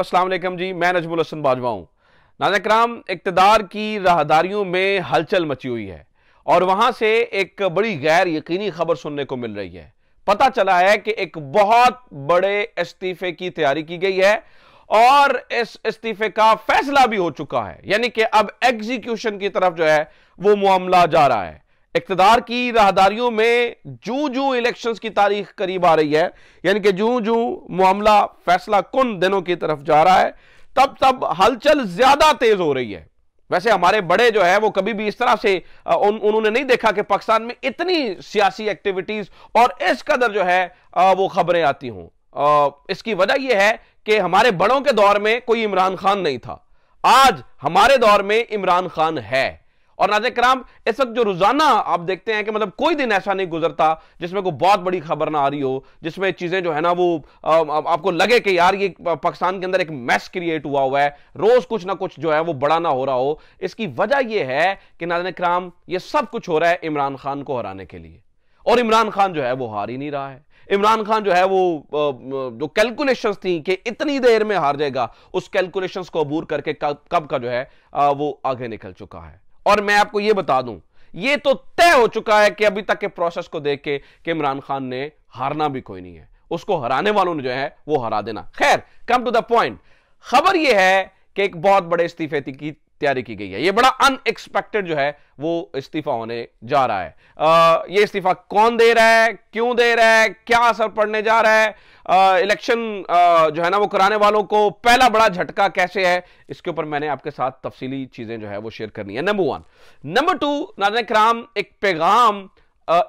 अस्सलाम वालेकुम जी, मैं नजमुल हसन बाजवा हूँ। हूँ नाजकराम इकतदार की राहदारियों में हलचल मची हुई है और वहाँ से एक बड़ी गैर यकीनी खबर सुनने को मिल रही है। पता चला है कि एक बहुत बड़े इस्तीफे की तैयारी की गई है और इस इस्तीफे का फैसला भी हो चुका है। यानी कि अब एग्जीक्यूशन की तरफ़ जो है, वो मामला जा रहा है। इकतदार की राहदारियों में जू जू इलेक्शंस की तारीख करीब आ रही है यानी कि जू जू मामला फैसला कुन दिनों की तरफ़ जा रहा है तब तब हलचल ज़्यादा तेज हो रही है। वैसे हमारे बड़े जो है वो कभी भी इस तरह से उन, उन्होंने नहीं देखा कि पाकिस्तान में इतनी सियासी एक्टिविटीज़ और इस कदर जो है वो खबरें आती हों। इसकी वजह यह है कि हमारे बड़ों के दौर में कोई इमरान खान नहीं था। आज हमारे दौर में इमरान खान है। और नाजे कराम इस वक्त जो रोज़ाना आप देखते हैं कि मतलब कोई दिन ऐसा नहीं गुजरता जिसमें कोई बहुत बड़ी खबर ना आ रही हो, जिसमें चीज़ें जो है ना वो आपको लगे कि यार ये पाकिस्तान के अंदर एक मैस क्रिएट हुआ हुआ है, रोज कुछ ना कुछ जो है वो बड़ा ना हो रहा हो। इसकी वजह यह है कि नाजन कराम ये सब कुछ हो रहा है इमरान खान को हराने के लिए। और इमरान खान जो है वो हार ही नहीं रहा है। इमरान खान जो है वो जो कैलकुलेशंस थी कि इतनी देर में हार जाएगा, उस कैलकुलेशंस को अबूर करके कब का जो है वो आगे निकल चुका है। और मैं आपको यह बता दूँ यह तो तय हो चुका है कि अभी तक के प्रोसेस को देख के कि इमरान खान ने हारना भी कोई नहीं है। उसको हराने वालों ने जो है, वो हरा देना। खैर कम टू द पॉइंट खबर यह है कि एक बहुत बड़े इस्तीफे की तैयारी की गई है। ये बड़ा अनएक्सपेक्टेड जो है वो इस्तीफा होने जा रहा है। आ, ये इस्तीफा कौन दे रहा है क्यों दे रहा है क्या असर पड़ने जा रहा है? इलेक्शन जो है ना वो कराने वालों को पहला बड़ा झटका कैसे है? इसके ऊपर मैंने आपके साथ तफसीली चीज़ें जो है वो शेयर करनी है। नंबर वन नंबर टू नाजन कराम एक पैगाम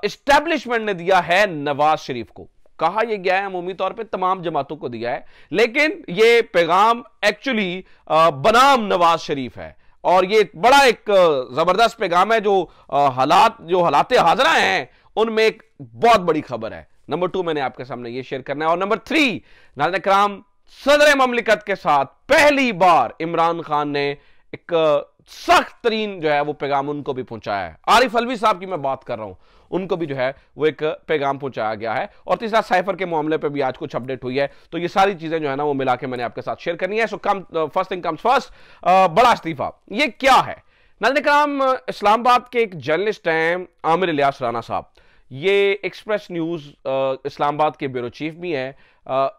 इस्टेब्लिशमेंट ने दिया है नवाज़ शरीफ को। कहा यह गया है अमूमी तौर पे तमाम जमातों को दिया है। लेकिन यह पैगाम एक्चुअली बनाम नवाज़ शरीफ है। और ये बड़ा एक ज़बरदस्त पैगाम है जो हालात जो हालात हाजरा हैं, उनमें एक बहुत बड़ी खबर है। नंबर टू मैंने आपके सामने ये शेयर करना है और नंबर थ्री नाजन कराम सदर ममलिकत के साथ पहली बार इमरान खान ने एक सख्त तरीन जो है वो पैगाम उनको भी पहुँचाया है। आरिफ अलवी साहब की मैं बात कर रहा हूँ। उनको भी जो है, वो एक पैगाम पहुँचाया गया है। और तीसरा, साइफर के मामले पर भी आज कुछ अपडेट हुई है। तो ये सारी चीज़ें जो है ना, वो मिला के मैंने आपके साथ शेयर करनी है। So come first thing comes first बड़ा इस्तीफा। ये क्या है? नाजन कराम इस्लामाबाद के एक जर्नलिस्ट हैं आमिर इलियास राना साहब। ये एक्सप्रेस न्यूज़ इस्लामाबाद के ब्यूरो चीफ भी हैं।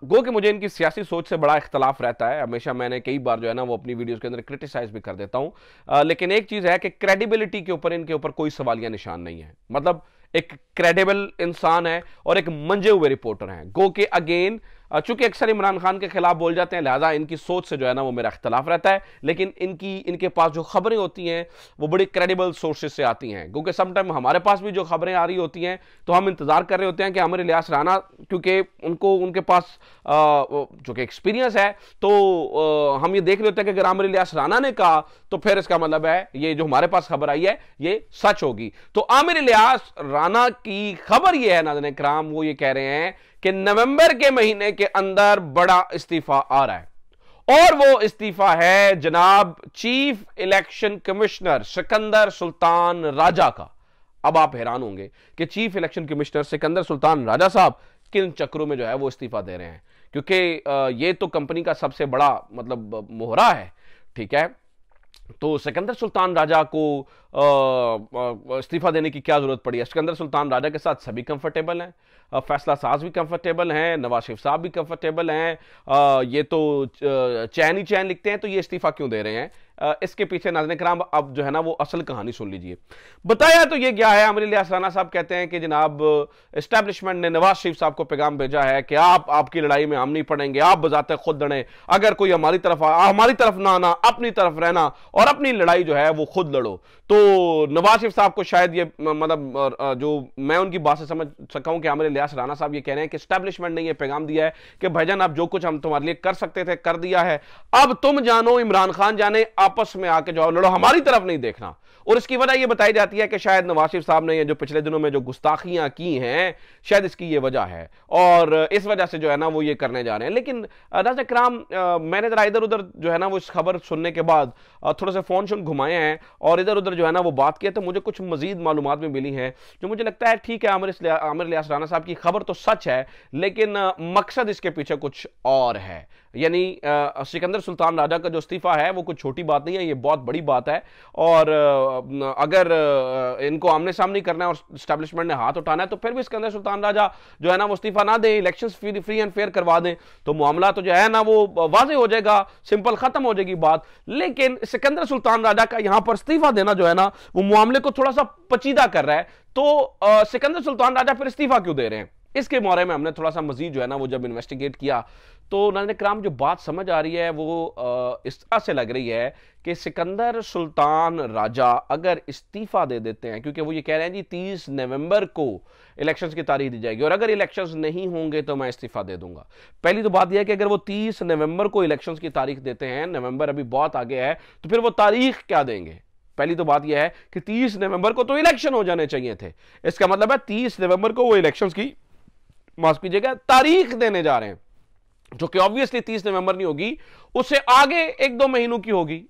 गो कि मुझे इनकी सियासी सोच से बड़ा इख्तलाफ रहता है। हमेशा मैंने कई बार जो है ना, वो अपनी वीडियोस के अंदर क्रिटिसाइज भी कर देता हूँ। लेकिन एक चीज़ है कि क्रेडिबिलिटी के ऊपर, इनके ऊपर कोई सवालिया निशान नहीं है। मतलब एक क्रेडिबल इंसान है और एक मंजे हुए रिपोर्टर हैं। गो के अगेन चूँकि अक्सर इमरान खान के खिलाफ बोल जाते हैं, लिहाजा इनकी सोच से जो है ना वो मेरा अख्तलाफ रहता है। लेकिन इनकी, इनके पास जो खबरें होती हैं, वो बड़ी क्रेडिबल सोर्सेज से आती हैं। क्योंकि समटाइम हमारे पास भी जो खबरें आ रही होती हैं तो हम इंतज़ार कर रहे होते हैं कि अमर इलियास राना क्योंकि उनको, उनके पास जो कि एक्सपीरियंस है तो हम ये देख रहे होते हैं कि अगर आमिर इलियास राना ने कहा तो फिर इसका मतलब है, ये जो हमारे पास खबर आई है, ये सच होगी। तो आमिर इलियास राना की खबर ये है नाजन कराम वो ये कह रहे हैं कि नवंबर के महीने के अंदर बड़ा इस्तीफा आ रहा है। और वो इस्तीफा है जनाब chief election commissioner Sikandar Sultan Raja का। अब आप हैरान होंगे कि chief election commissioner Sikandar Sultan Raja साहब किन चक्रों में जो है वो इस्तीफा दे रहे हैं। क्योंकि ये तो कंपनी का सबसे बड़ा मतलब मोहरा है, ठीक है? तो सिकंदर सुल्तान राजा को इस्तीफा देने की क्या ज़रूरत पड़ी? है सिकंदर सुल्तान राजा के साथ सभी कंफर्टेबल हैं। फैसला साज भी कंफर्टेबल हैं, नवाज़ शरीफ साहब भी कंफर्टेबल हैं। ये तो चैन ही चैन लिखते हैं तो ये इस्तीफा क्यों दे रहे हैं? इसके पीछे नाजन कराम, अब जो है ना वो असल कहानी सुन लीजिए। बताया तो ये क्या है, अमर राना साहब कहते हैं कि जनाब इस्टेब्लिशमेंट ने नवाज़ शरीफ साहब को पैगाम भेजा है कि आप, आपकी लड़ाई में हम नहीं पड़ेंगे, आप बजाते खुद लड़े अगर कोई हमारी तरफ़ हमारी तरफ़ ना आना, अपनी तरफ़ रहना और अपनी लड़ाई जो है वो खुद लड़ो। तो नवाज़ शरीफ साहब को शायद ये मतलब जो मैं उनकी बात से समझ सका हूँ कि आमिर लियास राना साहब ये कह रहे हैं कि स्टैब्लिशमेंट ने ये पैगाम दिया है कि भाईजान आप जो कुछ हम तुम्हारे लिए कर सकते थे, कर दिया है। अब तुम जानो, इमरान खान जाने आपस में आके जाओ लड़ो, हमारी तरफ़ नहीं देखना। और इसकी वजह यह बताई जाती है कि शायद नवाज़ शरीफ साहब ने जो पिछले दिनों में जो गुस्ताखियाँ की हैं, शायद इसकी ये वजह है। और इस वजह से जो है ना वो ये करने जा रहे हैं। लेकिन राजा कराम मैंने जरा इधर उधर जो है ना वो इस खबर सुनने के बाद थोड़े से फ़ोन शोन घुमाए हैं और इधर उधर जो है ना वो बात किया तो मुझे कुछ मजीद मालूम भी मिली हैं, जो मुझे लगता है ठीक है, आमिर आमिर लियास राना साहब की खबर तो सच है, लेकिन मकसद इसके पीछे कुछ और है। यानी सिकंदर सुल्तान राजा का जो इस्तीफा है, वो कुछ छोटी बात नहीं है, ये बहुत बड़ी बात है। और अगर इनको आमने सामने करना है और स्टैब्लिशमेंट ने हाथ उठाना है तो फिर भी सिकंदर सुल्तान राजा जो है ना, वो इस्तीफा ना दें इलेक्शन फ्री एंड फेयर करवा दें। तो मामला तो जो है ना, वो वाजे हो जाएगा सिंपल खत्म हो जाएगी बात। लेकिन सिकंदर सुल्तान राजा का यहाँ पर इस्तीफा देना जो है ना, वो मामले को थोड़ा सा पचीदा कर रहा है। तो सिकंदर सुल्तान राजा फिर इस्तीफा क्यों दे रहे हैं? इसके बारे में हमने थोड़ा सा मजीद जो है ना, वो जब इन्वेस्टिगेट किया तो नाजन कराम जो बात समझ आ रही है, वो इस तरह से लग रही है कि सिकंदर सुल्तान राजा अगर इस्तीफा दे देते हैं, क्योंकि वो ये कह रहे हैं जी, तीस नवंबर को इलेक्शंस की तारीख दी जाएगी, और अगर इलेक्शंस नहीं होंगे तो मैं इस्तीफा दे दूँगा। पहली तो बात यह है कि अगर वो तीस नवंबर को इलेक्शंस की तारीख देते हैं, नवंबर अभी बहुत आगे है तो फिर वो तारीख क्या देंगे? पहली तो बात यह है कि 30 नवंबर को तो इलेक्शन हो जाने चाहिए थे। इसका मतलब है 30 नवंबर को वो इलेक्शंस की माफ़ कीजिएगा, तारीख देने जा रहे हैं, जो कि ऑब्वियसली 30 नवंबर नहीं होगी, उससे आगे एक दो महीनों की होगी।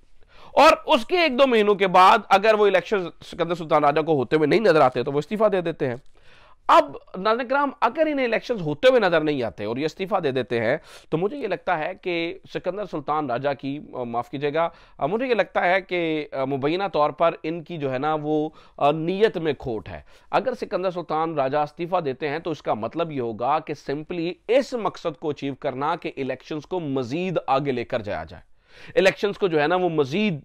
और उसके एक दो महीनों के बाद अगर वो इलेक्शन सिकंदर सुल्तान राजा को होते हुए नहीं नज़र आते तो वो इस्तीफा दे देते हैं। अब नानकराम अगर इन्हें इलेक्शंस होते हुए नज़र नहीं आते और ये इस्तीफा दे देते हैं तो मुझे ये लगता है कि सिकंदर सुल्तान राजा की माफ़ कीजिएगा मुझे ये लगता है कि मुबैना तौर पर इनकी जो है ना, वो नीयत में खोट है। अगर सिकंदर सुल्तान राजा इस्तीफा देते हैं तो इसका मतलब ये होगा कि सिंपली इस मकसद को अचीव करना कि इलेक्शंस को मजीद आगे लेकर जाया जाए। इलेक्शंस को जो है ना, वो मजीद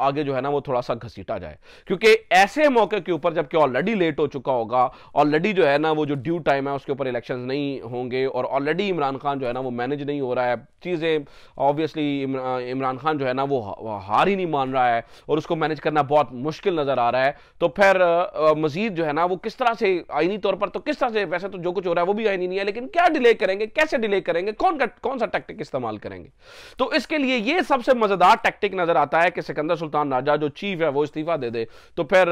आगे जो है ना, वो थोड़ा सा घसीटा जाए। क्योंकि ऐसे मौके के ऊपर जबकि ऑलरेडी लेट हो चुका होगा ऑलरेडी जो है ना, वो जो ड्यू टाइम है, उसके ऊपर इलेक्शंस नहीं होंगे और ऑलरेडी इमरान खान जो है ना, वो मैनेज नहीं हो रहा है। चीज़ें ऑब्वियसली इमरान खान जो है ना, वो हार ही नहीं मान रहा है और उसको मैनेज करना बहुत मुश्किल नज़र आ रहा है। तो फिर मजीद जो है ना, वो किस तरह से, आईनी तौर पर तो किस तरह से, वैसे तो जो कुछ हो रहा है, वो भी आईनी नहीं है, लेकिन क्या डिले करेंगे, कैसे डिले करेंगे, कौन कौन सा टैक्टिक इस्तेमाल करेंगे? तो इसके लिए ये सबसे मज़ेदार टैक्टिक नज़र आता है कि सिकंदर सुल्तान राजा जो चीफ है, वो इस्तीफा दे दे। तो फिर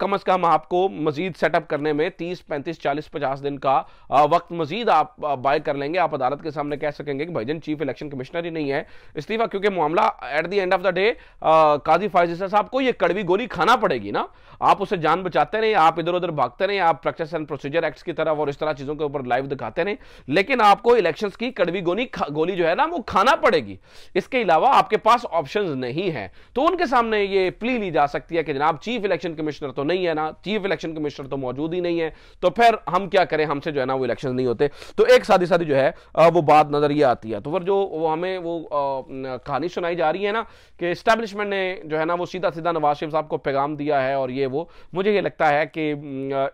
कम अज कम आपको मजीद सेटअप करने में 30 35 40 50 दिन का वक्त मजीद आप बाय कर लेंगे। आप अदालत के सामने कह सकेंगे कि भाईजन चीफ इलेक्शन कमिश्नर ही नहीं है। इस्तीफा, क्योंकि मामला at the end of the day Qazi Faez साहब को ये कड़वी गोली खाना पड़ेगी ना। आप उसे जान बचाते रहे, आप इधर उधर भागते रहे, आप प्रैक्टिस एंड प्रोसीजर एक्ट की तरफ़ और इस तरह चीज़ों के ऊपर लाइव दिखाते रहे। लेकिन आपको इलेक्शन की कड़वी गोली गोली जो है ना, वो खाना पड़ेगी। इसके अलावा आपके पास ऑप्शन नहीं है तो उनके सामने ये प्ली ली जा सकती है कि जनाब चीफ इलेक्शन कमिश्नर तो नहीं है ना चीफ इलेक्शन कमिश्नर तो मौजूद ही नहीं है तो फिर हम क्या करें? हमसे जो है ना वो इलेक्शन नहीं होते। तो एक सादी सादी जो है वो बात नज़र ये आती है। तो फिर जो वो हमें वो कहानी सुनाई जा रही है ना कि स्टैब्लिशमेंट ने जो है ना वो सीधा सीधा नवाज़ शरीफ साहब को पैगाम दिया है और ये वो, मुझे ये लगता है कि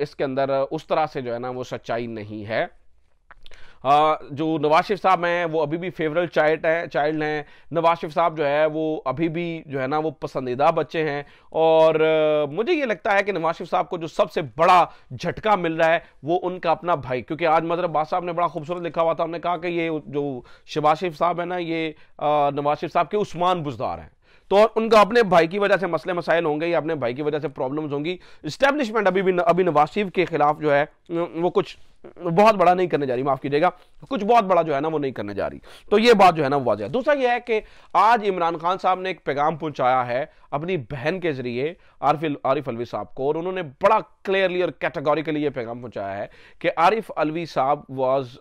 इसके अंदर उस तरह से जो है ना वो सच्चाई नहीं है। जो नवाज़ शरीफ साहब हैं, वो अभी भी फेवरेट चाइल्ड हैं चाइल्ड हैं। नवाज़ शरीफ साहब जो है, वो अभी भी जो है ना, वो पसंदीदा बच्चे हैं। और मुझे ये लगता है कि नवाज़ शरीफ साहब को जो सबसे बड़ा झटका मिल रहा है, वो उनका अपना भाई। क्योंकि आज मदर बाद साहब ने बड़ा खूबसूरत लिखा हुआ था। उन्होंने कहा कि ये जो शबाज साहब है ना, ये नवाज़ शरीफ साहब के उस्मान बुजदार हैं। तो उनका अपने भाई की वजह से मसले मसाइल होंगे या अपने भाई की वजह से प्रॉब्लम्स होंगी। स्टैब्लिशमेंट अभी भी न, अभी नवाज़ के खिलाफ जो है वो कुछ बहुत बड़ा नहीं करने जा रही माफ़ कीजिएगा कुछ बहुत बड़ा जो है ना वो नहीं करने जा रही। तो ये बात जो है ना वो वाजह। दूसरा ये है कि आज इमरान खान साहब ने एक पैगाम पहुँचाया है अपनी बहन के ज़रिए आरिफ आरिफ अलवी साहब को और उन्होंने बड़ा क्लियरली और कैटेगोरिकली ये पैगाम पहुँचाया है कि आरिफ अलवी साहब was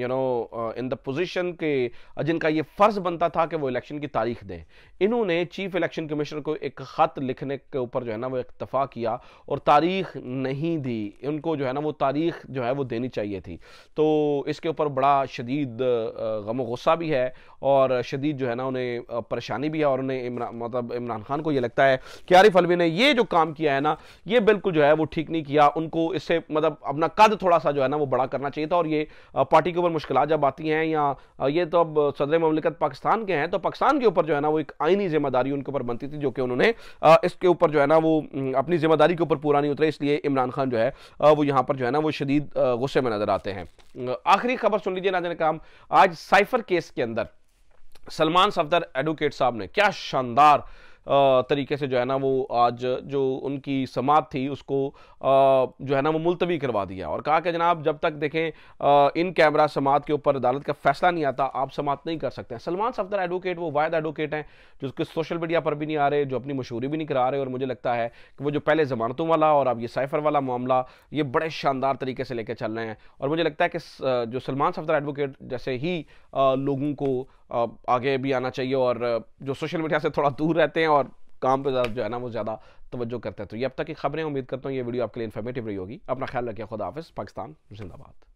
you know in the position के जिनका ये फ़र्ज़ बनता था कि वो इलेक्शन की तारीख दें। इन्होंने चीफ इलेक्शन कमिश्नर को एक खत लिखने के ऊपर जो है ना वो इतफा किया और तारीख नहीं दी। उनको जो है ना वो तारीख जो है वो देनी चाहिए थी। तो इसके ऊपर बड़ा शदीद गम गुस्सा भी है और शदीद जो है ना उन्हें परेशानी भी है और उन्हें मतलब इमरान खान को ये लगता है कि आरिफ अलवी ने ये जो काम किया है ना, ये बिल्कुल जो है वो ठीक नहीं किया। उनको इससे मतलब अपना कद थोड़ा सा जो है ना वो बड़ा करना चाहिए था और ये पार्टी के ऊपर मुश्किल जब आती हैं या ये तो अब सदर ममलिकत पाकिस्तान के हैं तो पाकिस्तान के ऊपर जो है ना वो एक आईनी ज़िम्मेदारी उनके ऊपर बनती थी, जो कि उन्होंने इसके ऊपर जो है ना वो अपनी ज़िम्मेदारी के ऊपर पूरा नहीं उतरा, इसलिए इमरान खान जो है वो यहाँ पर जो है ना वो शदीद गुस्से में नज़र आते हैं। आखिरी खबर सुन लीजिए नाजन काम। आज साइफर केस के अंदर सलमान सफदर एडवोकेट साहब ने, क्या शानदार तरीके से जो है ना वो आज जो उनकी समात थी, उसको जो है ना वो मुलतवी करवा दिया। और कहा कि जनाब, जब तक देखें इन कैमरा समात के ऊपर अदालत का फैसला नहीं आता, आप समात नहीं कर सकते हैं। सलमान सफदर एडवोकेट वो वायद एडवोकेट हैं, जो उसके सोशल मीडिया पर भी नहीं आ रहे, जो अपनी मशहूरी भी नहीं करा रहे, और मुझे लगता है कि वो जो पहले जमानतों वाला और अब ये साइफर वाला मामला, ये बड़े शानदार तरीके से लेकर चल रहे हैं। और मुझे लगता है कि जो सलमान सफदर एडवोकेट जैसे ही लोगों को आगे भी आना चाहिए, और जो सोशल मीडिया से थोड़ा दूर रहते हैं और काम पर जो है ना, वो ज़्यादा तवज्जो करते हैं। तो ये अब तक की खबरें, उम्मीद करता हूँ ये वीडियो आपके लिए इन्फॉर्मेटिव रही होगी। अपना ख्याल रखिए। खुदा हाफिज़। पाकिस्तान, जिंदाबाद।